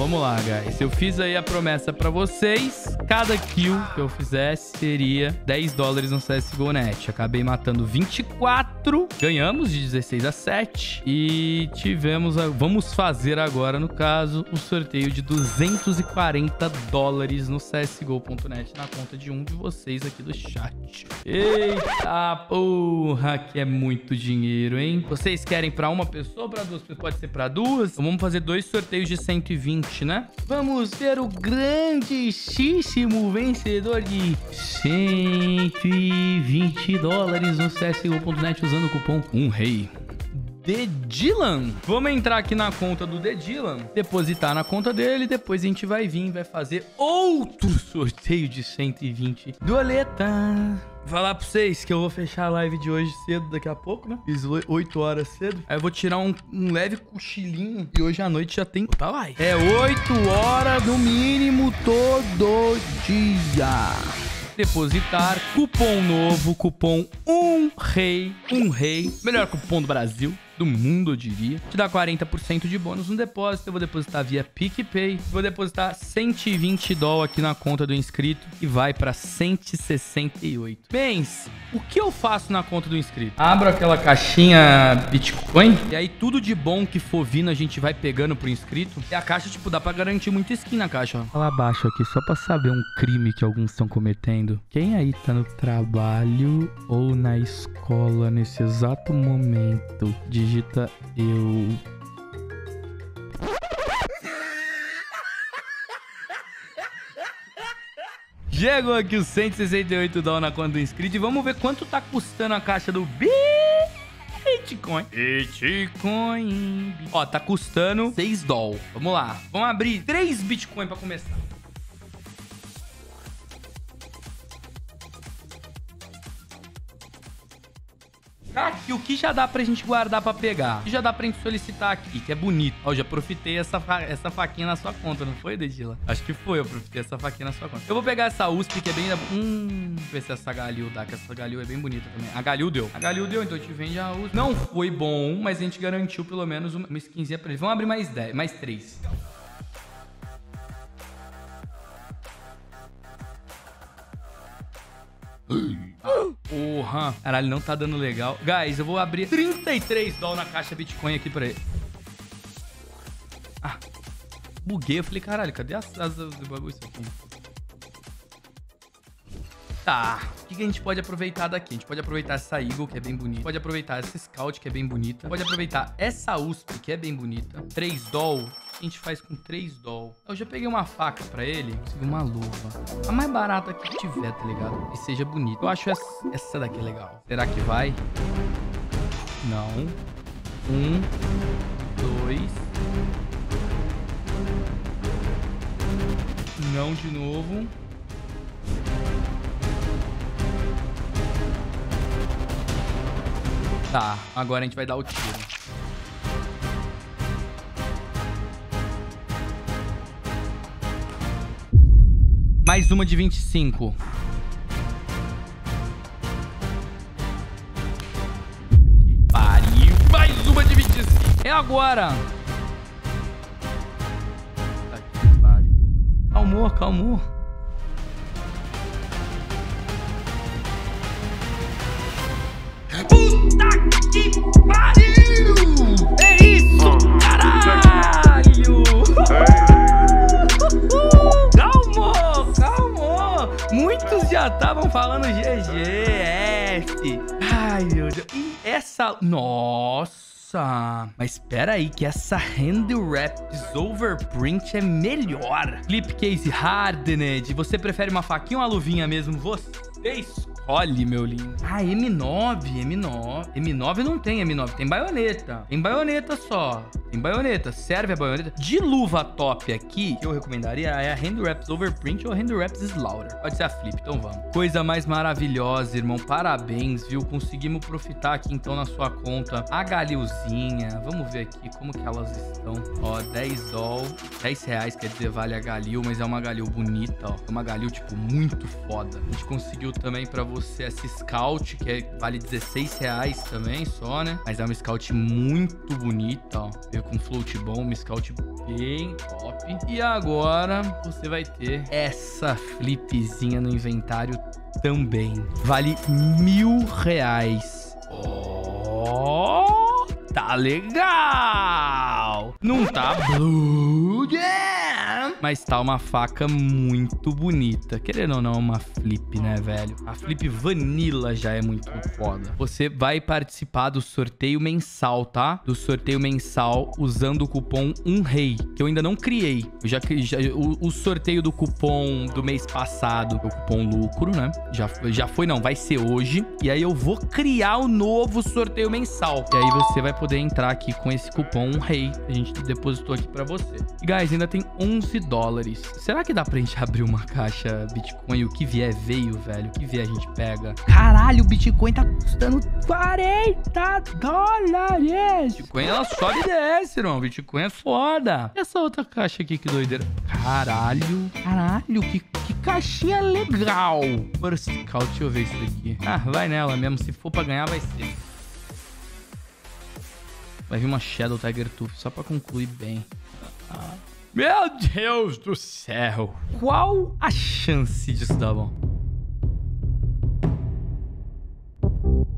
vamos lá, guys. Eu fiz aí a promessa pra vocês. Cada kill que eu fizesse seria 10 dólares no CSGO Net. Acabei matando 24. Ganhamos de 16 a 7. E tivemos... A... Vamos fazer agora, no caso, o sorteio de 240 dólares no CSGO.net na conta de um de vocês aqui do chat. Eita porra, que é muito dinheiro, hein? Vocês querem pra uma pessoa ou pra duas? Pode ser pra duas? Então vamos fazer dois sorteios de 120, né? Vamos ver o grandíssimo vencedor de 120 dólares no CSGO.net usando o cupom Um Rei. The Dylan. Vamos entrar aqui na conta do The Dylan, depositar na conta dele, depois a gente vai vir e vai fazer outro sorteio de 120 doleta. Falar pra vocês que eu vou fechar a live de hoje cedo, daqui a pouco, né? Fiz 8 horas cedo. Aí eu vou tirar um, um leve cochilinho. E hoje à noite já tem outra live. É 8 horas no mínimo todo dia depositar. Cupom novo, cupom um rei, um rei. Melhor cupom do Brasil do mundo, eu diria. Te dá 40% de bônus no depósito. Eu vou depositar via PicPay. Vou depositar 120 dólares aqui na conta do inscrito e vai para 168. Bens, o que eu faço na conta do inscrito? Abro aquela caixinha Bitcoin e aí tudo de bom que for vindo a gente vai pegando pro inscrito. E a caixa, tipo, dá pra garantir muita skin na caixa, ó. Lá abaixo aqui, só pra saber um crime que alguns estão cometendo. Quem aí tá no trabalho ou na escola nesse exato momento de digita eu. Chegou aqui os 168 dólares na conta do inscrito e vamos ver quanto tá custando a caixa do Bitcoin. Bitcoin. Ó, tá custando 6 dólares. Vamos lá. Vamos abrir 3 Bitcoin pra começar. Aqui, o que já dá pra gente guardar pra pegar? O que já dá pra gente solicitar aqui, que é bonito. Ó, já profitei essa, fa essa faquinha na sua conta, não foi, Dedila? Acho que foi, eu profitei essa faquinha na sua conta. Eu vou pegar essa USP, que é bem... Hum, ver se essa Galil dá, que essa Galil é bem bonita também. A Galil deu. A Galil deu, então a gente vende a USP. Não foi bom, mas a gente garantiu pelo menos uma, uma skinzinha pra eles. Vamos abrir mais 10, mais 3. Porra. Caralho, não tá dando legal. Guys, eu vou abrir 33 dólares na caixa Bitcoin aqui pra ele. Ah. Buguei. Eu falei, caralho, cadê as asas do bagulho? Tá. O que, que a gente pode aproveitar daqui? A gente pode aproveitar essa Eagle, que é bem bonita. Pode aproveitar essa Scout, que é bem bonita. Pode aproveitar essa USP, que é bem bonita. 3 doll a gente faz com 3 doll? Eu já peguei uma faca pra ele, consegui uma luva. A mais barata que tiver, tá ligado? E seja bonita. Eu acho essa, essa daqui é legal. Será que vai? Não. Um, dois. Não de novo. Tá, agora a gente vai dar o tiro. Mais uma de 25. Pariu. Mais uma de 25. É agora. Calmou, calmou. Deus. E essa... Nossa. Mas espera aí que essa Hand Wraps Overprint é melhor. Clipcase Hardened. Você prefere uma faquinha ou uma luvinha mesmo? Você escolhe, meu lindo. Ah, M9, M9. M9 não tem M9, tem baioneta. Tem baioneta só. Tem baioneta, serve a baioneta. De luva top aqui, que eu recomendaria é a Hand Wraps Overprint ou Hand Wraps Slaughter. Pode ser a Flip, então vamos. Coisa mais maravilhosa, irmão. Parabéns, viu? Conseguimos profitar aqui então na sua conta. A Galilzinha, vamos ver aqui como que elas estão. Ó, 10 doll, 10 reais, quer dizer, vale a Galil, mas é uma Galil bonita, ó. É uma Galil, tipo, muito foda. A gente conseguiu Também pra você essa Scout, que é, vale 16 reais também só, né? Mas é uma Scout muito bonita, ó. Veio com float bom, uma Scout bem top. E agora você vai ter essa flipzinha no inventário também. Vale mil reais. Oh, tá legal! Não tá blue! Mas tá uma faca muito bonita. Querendo ou não, uma flip, né, velho? A flip vanilla já é muito foda. Você vai participar do sorteio mensal, tá? Do sorteio mensal usando o cupom UMREI, que eu ainda não criei. Eu já, já o, o, sorteio do cupom do mês passado, o cupom lucro, né? Já, já foi, não, vai ser hoje. E aí eu vou criar o novo sorteio mensal. E aí você vai poder entrar aqui com esse cupom UMREI que a gente depositou aqui pra você. E, guys, ainda tem 11 dólares. Será que dá pra gente abrir uma caixa Bitcoin? O que vier veio, velho. O que vier a gente pega. Caralho, o Bitcoin tá custando 40 dólares. Bitcoin ela sobe e desce, irmão. Bitcoin é foda. E essa outra caixa aqui, que doideira. Caralho. Caralho, que, que caixinha legal. First Call, deixa eu ver isso daqui. Ah, vai nela mesmo. Se for pra ganhar, vai ser. Vai vir uma Shadow Tiger Tooth, só pra concluir bem. Ah. Meu Deus do céu! Qual a chance disso dar bom?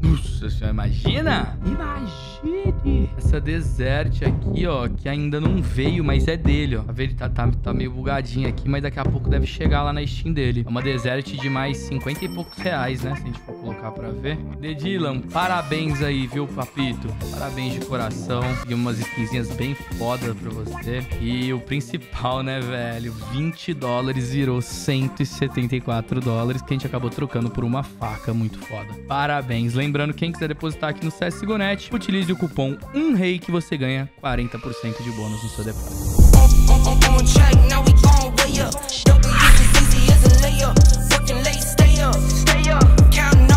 Nossa senhora, imagina? Imagine! Essa Desert aqui, ó, que ainda não veio, mas é dele, ó. Tá vendo? Tá, tá, tá meio bugadinho aqui, mas daqui a pouco deve chegar lá na Steam dele. É uma Desert de mais 50 e poucos reais, né? Se a gente for colocar pra ver. The Dylan, parabéns aí, viu, papito? Parabéns de coração. E umas skinzinhas bem fodas pra você. E o principal, né, velho? 20 dólares virou 174 dólares, que a gente acabou trocando por uma faca muito foda. Parabéns. Lembrando, Lembrando, quem quiser depositar aqui no CSGONET, utilize o cupom UmRei que você ganha 40% de bônus no seu depósito. Counting